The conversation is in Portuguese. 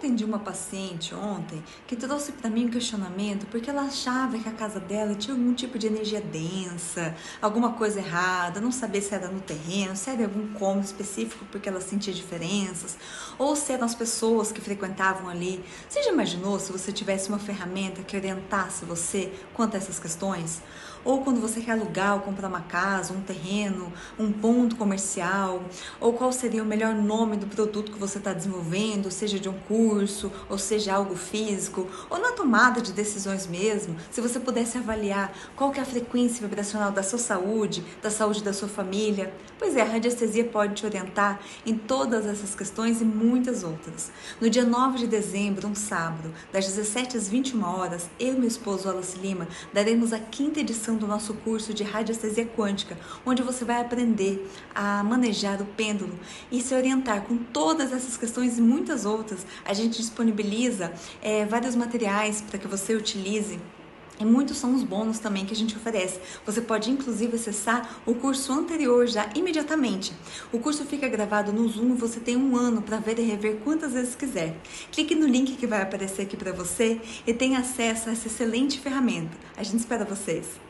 atendi uma paciente ontem que trouxe para mim um questionamento porque ela achava que a casa dela tinha algum tipo de energia densa, alguma coisa errada, não sabia se era no terreno, se era algum cômodo específico porque ela sentia diferenças, ou se eram as pessoas que frequentavam ali. Você já imaginou se você tivesse uma ferramenta que orientasse você quanto a essas questões? Ou quando você quer alugar ou comprar uma casa, um terreno, um ponto comercial, ou qual seria o melhor nome do produto que você está desenvolvendo, seja de um curso, ou seja algo físico, ou na tomada de decisões mesmo, se você pudesse avaliar qual que é a frequência vibracional da sua saúde, da saúde da sua família. Pois é, a radiestesia pode te orientar em todas essas questões e muitas outras. No dia 9 de dezembro, um sábado, das 17 às 21 horas, eu e meu esposo Wallace Lima daremos a quinta edição do nosso curso de radiestesia quântica, onde você vai aprender a manejar o pêndulo e se orientar com todas essas questões e muitas outras. A gente disponibiliza é, vários materiais para que você utilize e muitos são os bônus também que a gente oferece. Você pode inclusive acessar o curso anterior já imediatamente. O curso fica gravado no Zoom e você tem um ano para ver e rever quantas vezes quiser. Clique no link que vai aparecer aqui para você e tenha acesso a essa excelente ferramenta. A gente espera vocês.